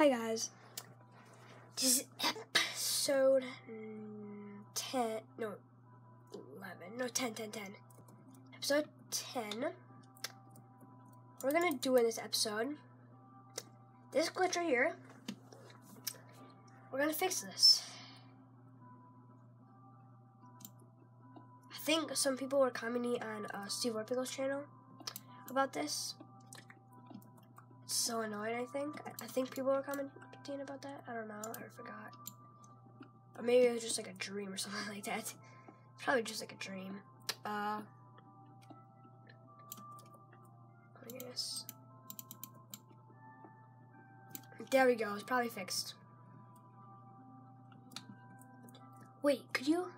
Hi guys. This is episode mm, 10, no, 11, no, 10, 10, 10. Episode 10. We're gonna do in this episode, this glitch right here, we're gonna fix this. I think some people were commenting on uh, Steve Orpicle's channel about this. So annoying, I think. I, think people were commenting about that. I don't know. I forgot. Or maybe it was just like a dream or something like that. Probably just like a dream. Uh, I guess. There we go. It's probably fixed. Wait, could you?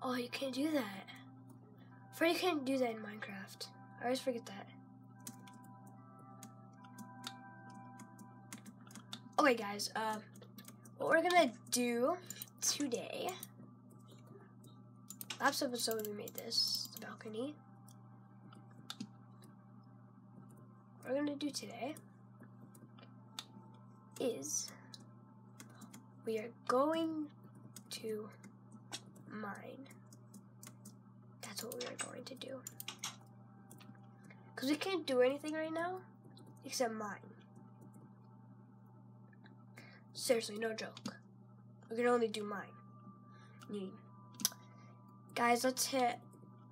Oh, you can't do that. Freddy can't do that in Minecraft. I always forget that. Okay, guys. Uh, what we're gonna do today? Last episode we made this the balcony. What we're gonna do today is we are going to mine. That's what we are going to do. Because we can't do anything right now except mine. Seriously, no joke. We can only do mine. Me. Guys, let's hit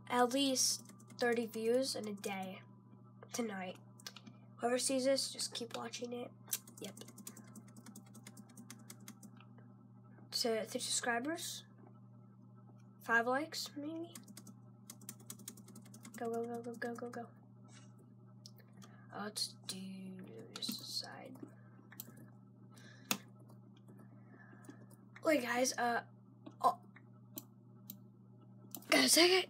at least 30 views in a day tonight. Whoever sees this, just keep watching it. Yep. To 50 subscribers. Five likes, maybe. Go, go, go, go, go, go, go. Uh, let's do this side. Wait, guys, uh, oh. Guys, second.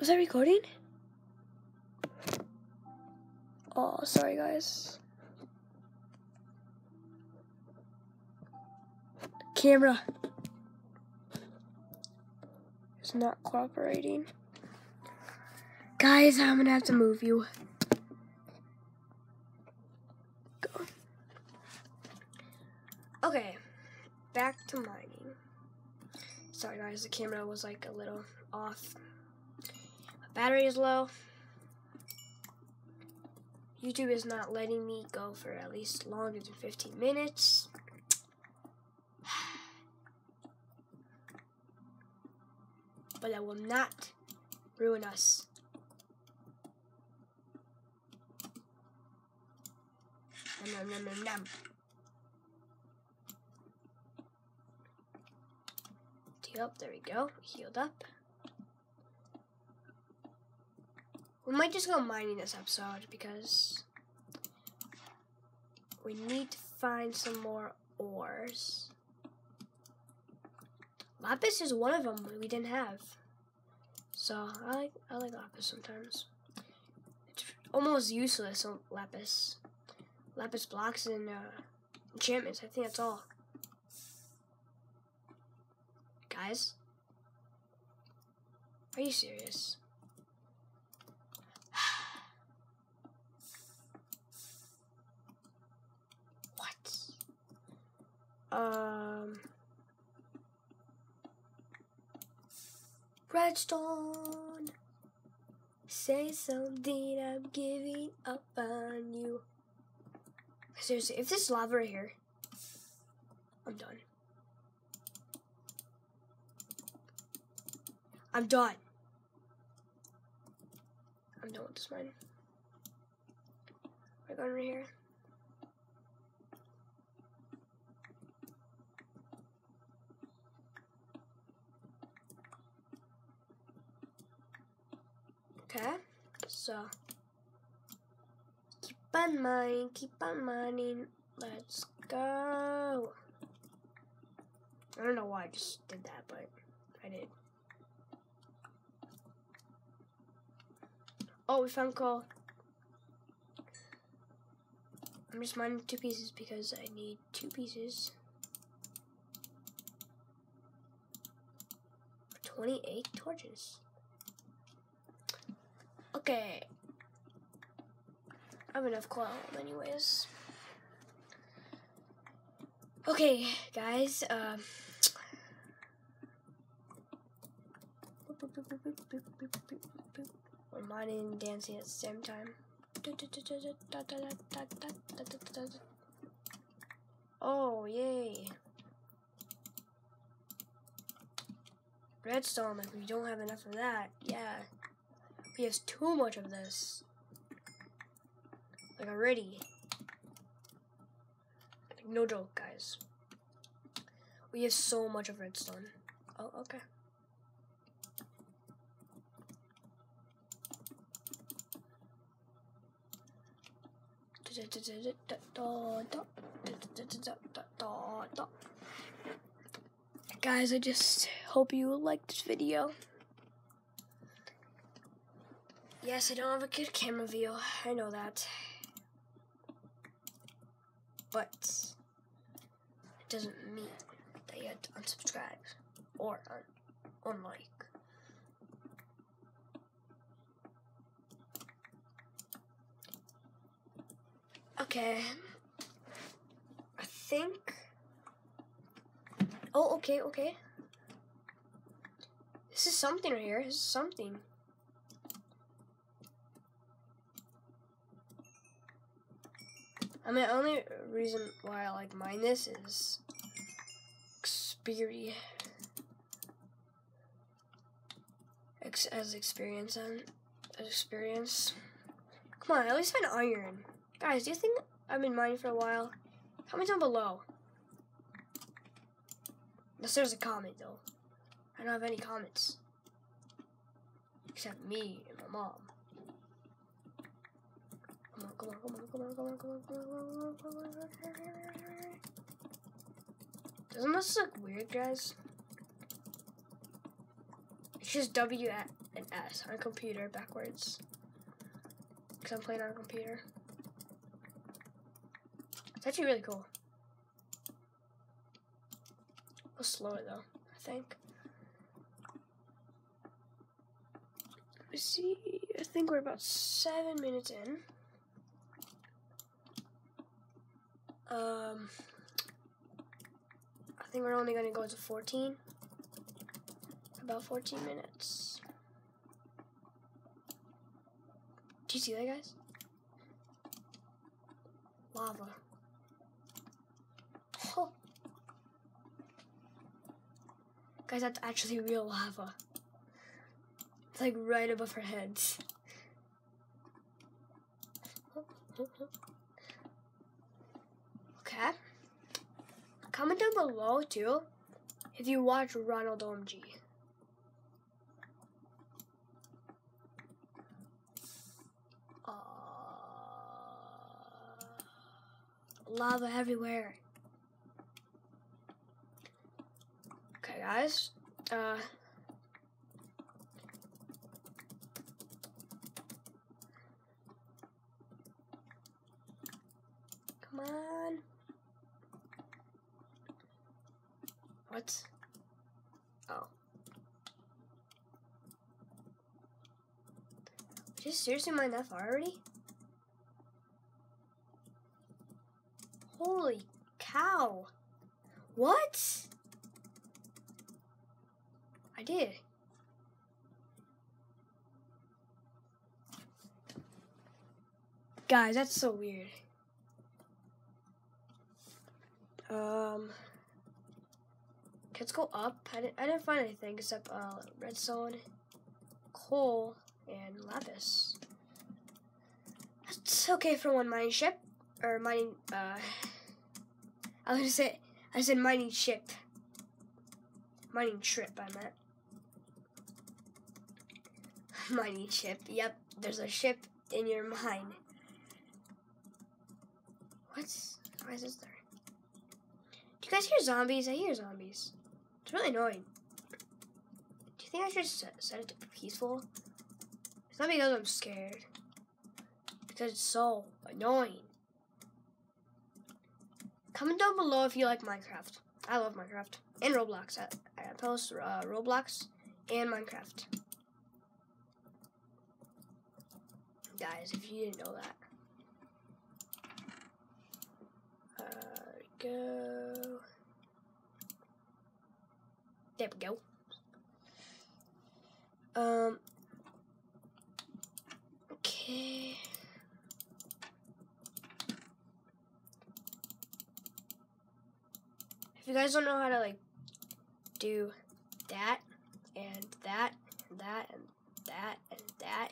Was I recording? Oh, sorry, guys. Camera is not cooperating. Guys, I'm gonna have to move you. Go. Okay, back to mining. Sorry, guys, the camera was like a little off. My battery is low. YouTube is not letting me go for at least longer than 15 minutes. But that will not ruin us. Nom, nom, nom, nom. Yep, there we go. Healed up. We might just go mining this episode because we need to find some more ores. Lapis is one of them we didn't have. So I like I like lapis sometimes. It's almost useless on lapis. Lapis blocks and uh, enchantments. I think that's all. Guys, are you serious? what? Um. Redstone. Say something, I'm giving up on you. Seriously, if this lava right here, I'm done. I'm done. I'm done with this mine. We're going right here. Okay, so keep on mining, keep on mining. Let's go. I don't know why I just did that, but I did. Oh, we found coal. I'm just mining two pieces because I need two pieces. 28 torches. Okay. I have enough coal anyways. Okay, guys. Um. We're mining and dancing at the same time. Oh, yay. Redstone, like we don't have enough of that. Yeah. We have too much of this. Like already. Like, no joke, guys. We have so much of redstone. Oh, okay. Guys, I just hope you liked this video. Yes, I don't have a good camera view. I know that. But it doesn't mean that you have to unsubscribe or un unlike. Okay. I think. Oh, okay, okay. This is something right here. This is something. I mean, the only reason why I like mine this is experience. Ex as experience and experience. Come on, at least find iron. Guys, do you think I've been mining for a while? Comment down below. Unless there's a comment, though. I don't have any comments. Except me and my mom. Come on, come on, come on, come on, come on, come on, come on, come on, come on. Doesn't this look weird, guys? It's just W and S on a computer backwards. Because I'm playing on a computer. It's actually really cool. We'll slow it though, I think. See. I think we're about seven minutes in. Um, I think we're only going to go to 14. About 14 minutes. Do you see that, guys? Lava. Oh. Guys, that's actually real lava. It's like right above our heads. Okay. Comment down below too if you watch Ronald OMG. Lava everywhere. Okay, guys. Uh, come on. What? Oh. You seriously mine that already? Holy cow. What? Did. Guys, that's so weird. Um, let's go up. I didn't, I didn't find anything except uh, redstone, coal, and lapis. That's okay for one mining ship or mining. Uh, I was gonna say I said mining ship. Mining trip, I meant. Mining ship. Yep, there's a ship in your mine. What's why is this there? Do you guys hear zombies? I hear zombies. It's really annoying. Do you think I should set, it to peaceful? It's not because I'm scared. Because it's so annoying. Comment down below if you like Minecraft. I love Minecraft. And Roblox. I, I post uh, Roblox and Minecraft. Guys, if you didn't know that. Go. There we go. Um. Okay. If you guys don't know how to like do that and that and that and that and that,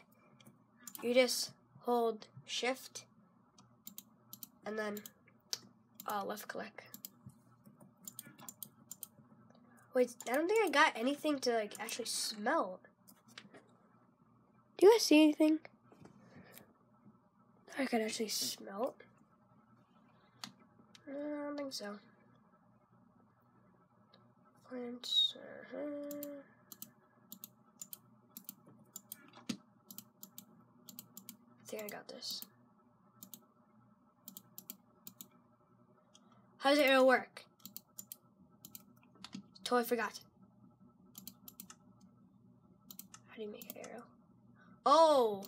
you just hold shift and then uh, left click. Wait, I don't think I got anything to like actually smell. Do you guys see anything? I could actually smell it. I don't think so. Plants. Uh-huh. I think I got this. How does it arrow work? Totally forgot. How do you make an arrow? Oh!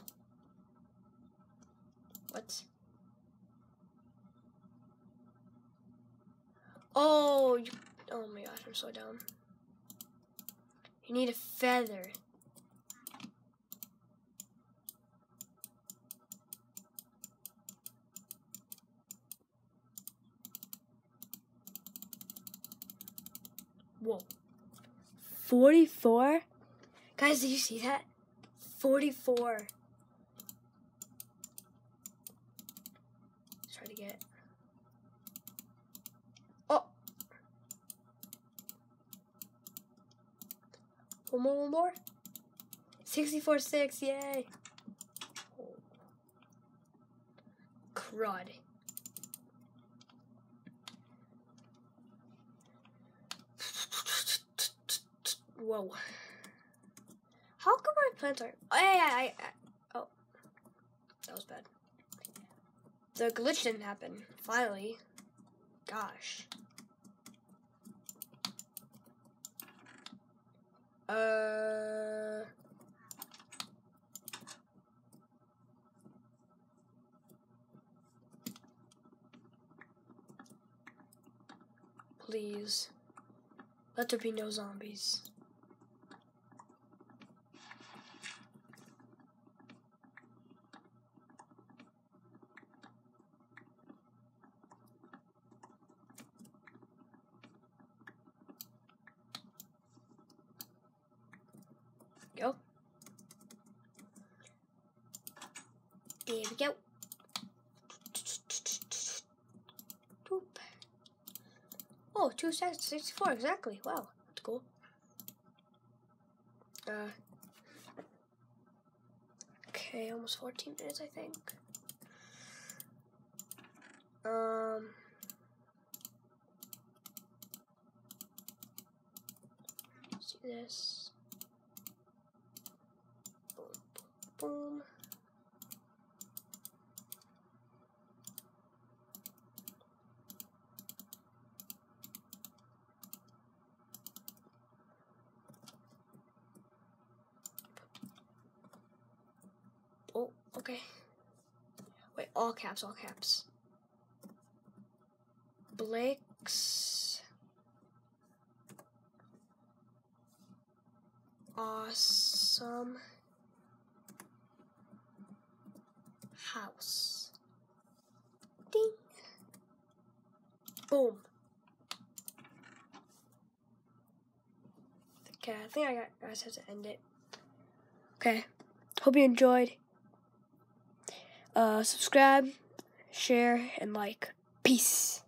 What? Oh, you, oh my gosh, I'm so dumb. You need a feather. Whoa. 44? Guys, did you see that? 44. Let's try to get. Oh! One more, one more. 64 6, yay! Crud. Whoa. How come my plants are? Oh, yeah, yeah, I, I, oh, that was bad. The glitch didn't happen. Finally. Gosh. Uh. Please. Let there be no zombies. Go. There we go. Boop. Oh, two six sixty four exactly. Wow, that's cool. Uh. Okay, almost fourteen minutes, I think. Um. See this. Boom, boom, boom. Oh, okay. Wait, all caps, all caps. Blake's awesome house. Ding. Boom. Okay, I think I got I just have to end it. Okay. Hope you enjoyed. Uh, subscribe, share, and like. Peace.